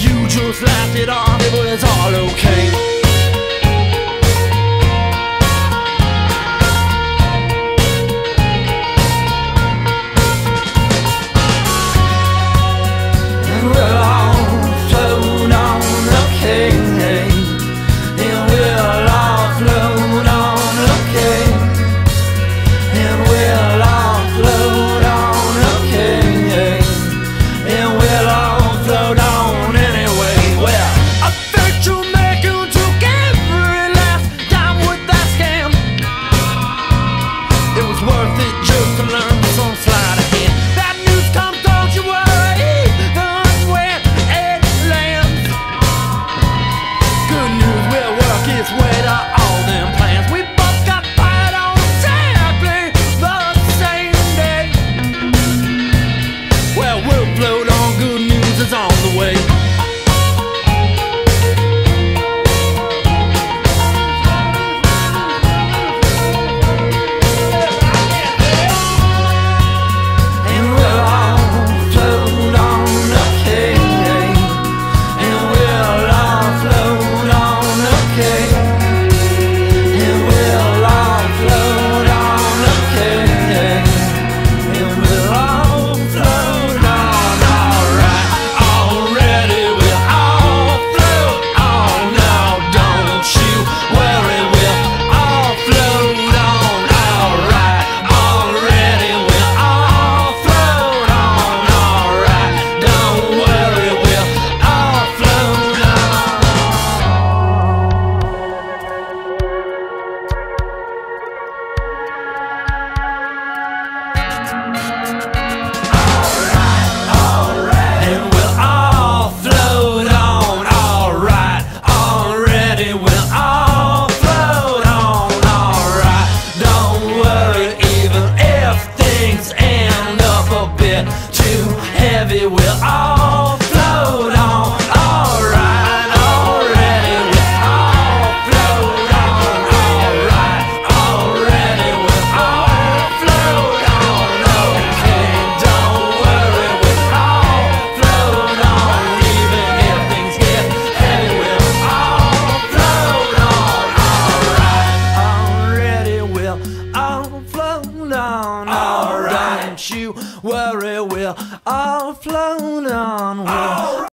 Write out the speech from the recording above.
You just laughed it off, but it's all okay. Don't you worry, we'll all float on.